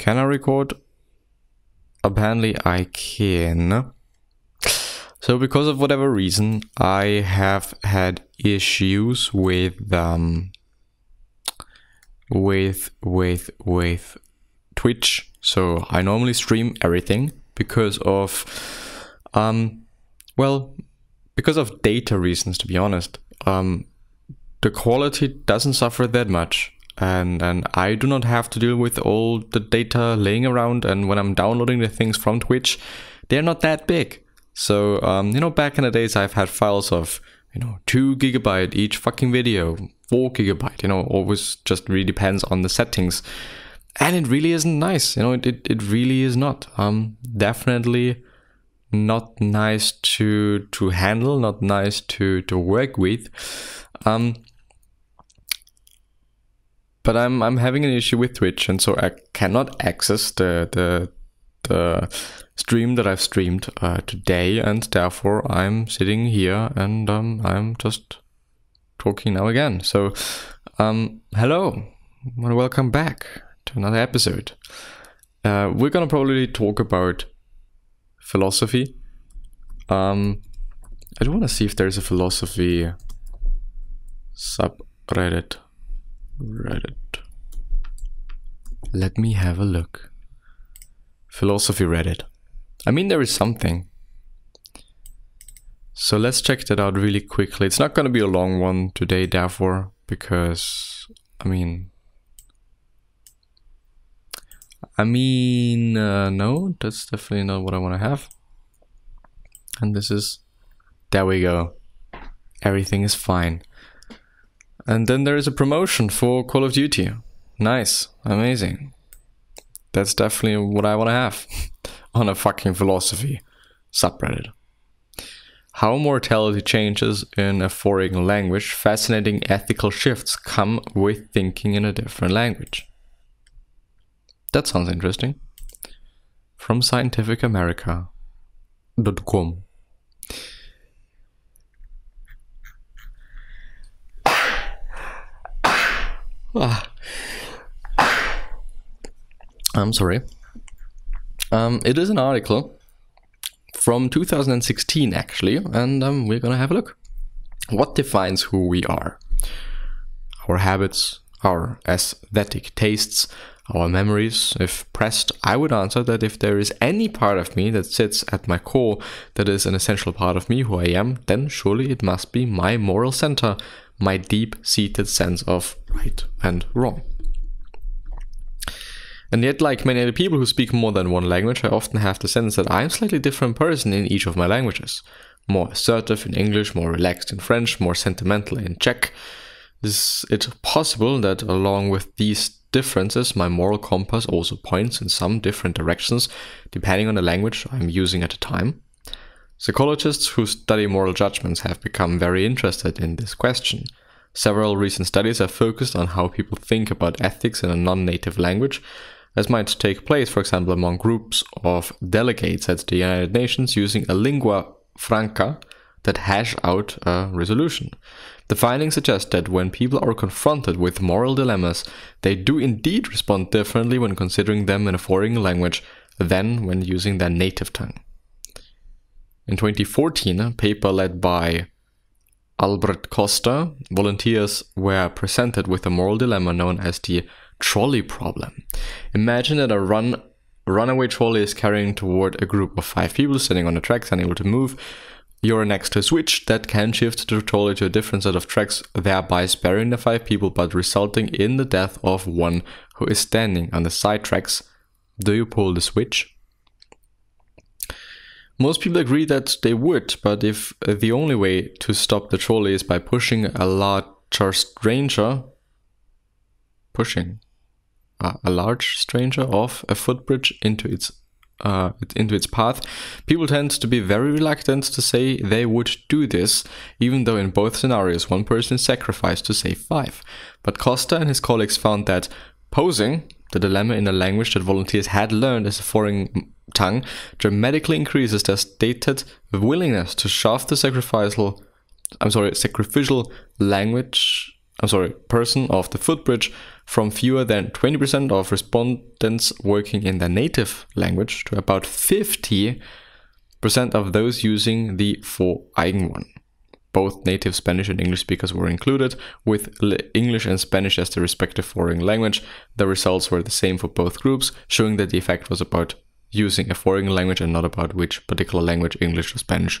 Can I record? Apparently I can. So because of whatever reason, I have had issues with um with with with Twitch. So I normally stream everything because of um well because of data reasons to be honest. Um the quality doesn't suffer that much and and I do not have to deal with all the data laying around. And when I'm downloading the things from Twitch they're not that big. So um, you know back in the days I've had files of you know two gigabyte each fucking video four gigabyte you know always just really depends on the settings. And it really isn't nice you know it, it, it really is not. Um definitely not nice to to handle not nice to to work with. Um but I'm I'm having an issue with Twitch, and so I cannot access the the the stream that I've streamed uh, today, and therefore I'm sitting here and um, I'm just talking now again. So, um, hello, and welcome back to another episode. Uh, we're gonna probably talk about philosophy. Um, I do want to see if there's a philosophy subreddit. Reddit. Let me have a look. Philosophy Reddit. I mean, there is something. So let's check that out really quickly. It's not going to be a long one today, therefore, because, I mean... I mean, uh, no, that's definitely not what I want to have. And this is... There we go. Everything is fine. And then there is a promotion for Call of Duty. Nice, amazing. That's definitely what I want to have on a fucking philosophy subreddit. How mortality changes in a foreign language, fascinating ethical shifts come with thinking in a different language. That sounds interesting. From scientificamerica.com. Ah. I'm sorry. Um, it is an article from 2016, actually, and um, we're gonna have a look. What defines who we are? Our habits, our aesthetic tastes, our memories. If pressed, I would answer that if there is any part of me that sits at my core that is an essential part of me, who I am, then surely it must be my moral center, my deep seated sense of right and wrong. And yet, like many other people who speak more than one language, I often have the sense that I'm a slightly different person in each of my languages. More assertive in English, more relaxed in French, more sentimental in Czech. Is it possible that along with these differences, my moral compass also points in some different directions depending on the language I'm using at the time? Psychologists who study moral judgments have become very interested in this question. Several recent studies have focused on how people think about ethics in a non native language, as might take place, for example, among groups of delegates at the United Nations using a lingua franca that hash out a resolution. The findings suggest that when people are confronted with moral dilemmas, they do indeed respond differently when considering them in a foreign language than when using their native tongue. In 2014, a paper led by Albert Costa, volunteers were presented with a moral dilemma known as the trolley problem. Imagine that a run runaway trolley is carrying toward a group of five people sitting on the tracks unable to move. You're next to a switch that can shift the trolley to a different set of tracks, thereby sparing the five people but resulting in the death of one who is standing on the side tracks. Do you pull the switch? Most people agree that they would, but if the only way to stop the trolley is by pushing a larger stranger, pushing uh, a large stranger off a footbridge into its uh, into its path, people tend to be very reluctant to say they would do this, even though in both scenarios one person is sacrificed to save five. But Costa and his colleagues found that posing the dilemma in a language that volunteers had learned as a foreign tongue dramatically increases their stated willingness to shove the sacrificial I'm sorry, sacrificial language I'm sorry, person of the footbridge from fewer than 20% of respondents working in their native language to about 50% of those using the Voreigen one. Both native Spanish and English speakers were included, with English and Spanish as the respective foreign language. The results were the same for both groups, showing that the effect was about using a foreign language and not about which particular language, English or Spanish,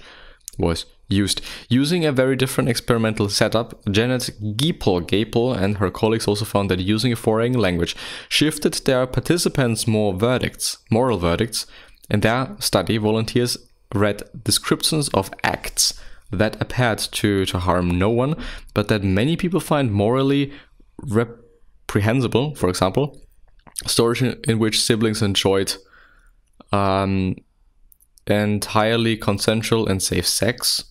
was used. Using a very different experimental setup, Janet Geipel, Gapel and her colleagues also found that using a foreign language shifted their participants' more verdicts, moral verdicts. In their study, volunteers read descriptions of acts that appeared to, to harm no one, but that many people find morally reprehensible, for example, stories in which siblings enjoyed um, entirely consensual and safe sex,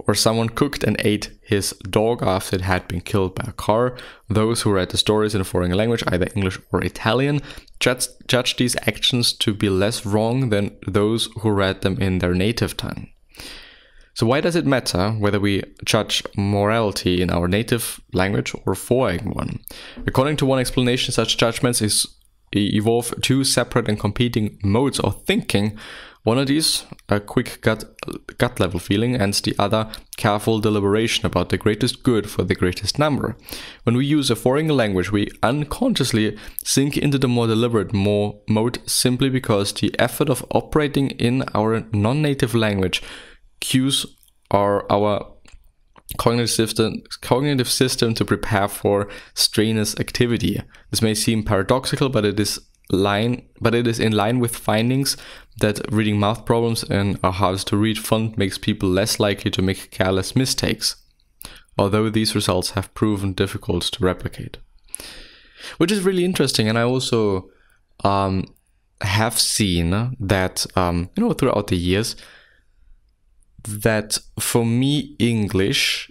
or someone cooked and ate his dog after it had been killed by a car. Those who read the stories in a foreign language, either English or Italian, judged, judged these actions to be less wrong than those who read them in their native tongue. So why does it matter whether we judge morality in our native language or foreign one? According to one explanation, such judgments is evolve two separate and competing modes of thinking. One of these, a quick gut, gut level feeling, and the other, careful deliberation about the greatest good for the greatest number. When we use a foreign language, we unconsciously sink into the more deliberate more mode simply because the effort of operating in our non native language cues are our cognitive system, cognitive system to prepare for strenuous activity. This may seem paradoxical, but it is line but it is in line with findings that reading math problems in a hard to read font makes people less likely to make careless mistakes, although these results have proven difficult to replicate. Which is really interesting, and I also um, have seen that um, you know throughout the years that for me, English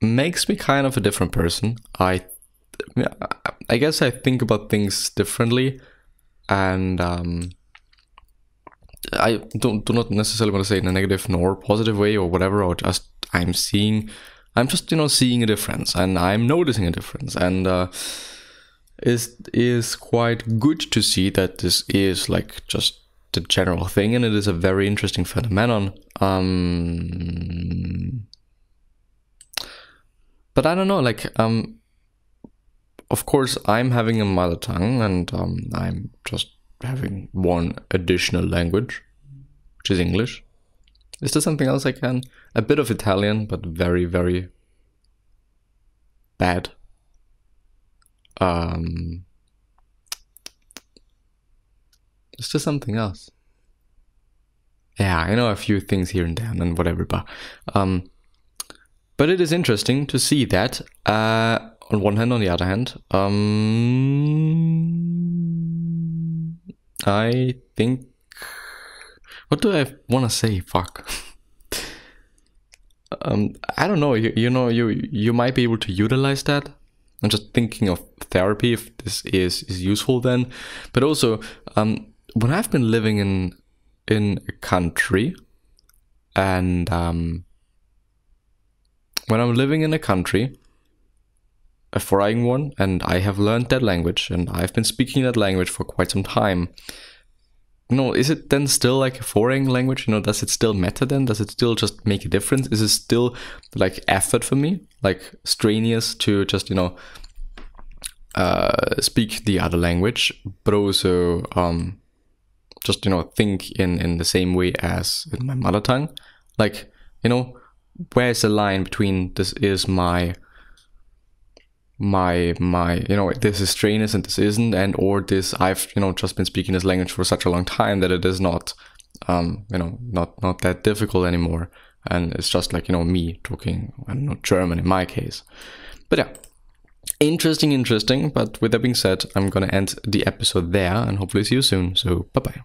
makes me kind of a different person. I, I guess I think about things differently, and um, I don't do not necessarily want to say in a negative nor positive way or whatever. Or just I'm seeing, I'm just you know seeing a difference, and I'm noticing a difference, and uh, is is quite good to see that this is like just the general thing, and it is a very interesting phenomenon. Um, but I don't know, like, um, of course, I'm having a mother tongue, and um, I'm just having one additional language, which is English. Is there something else I can? A bit of Italian, but very, very bad. Um, Is there something else? Yeah, I know a few things here and there and whatever, but um, but it is interesting to see that uh, on one hand, on the other hand, um, I think what do I want to say? Fuck. um, I don't know. You, you know, you you might be able to utilize that. I'm just thinking of therapy if this is is useful then, but also um, when I've been living in in a country and um, when I'm living in a country, a foreign one, and I have learned that language and I've been speaking that language for quite some time. You know, is it then still like a foreign language? You know, does it still matter then? Does it still just make a difference? Is it still like effort for me, like strenuous to just you know uh, speak the other language, but also um, just you know think in in the same way as in my mother tongue. Like you know where's the line between this is my my my you know this is strenuous and this isn't and or this i've you know just been speaking this language for such a long time that it is not um you know not not that difficult anymore. And it's just like you know me talking i'm not german in my case. But yeah interesting interesting. But with that being said i'm gonna end the episode there and hopefully see you soon. So bye bye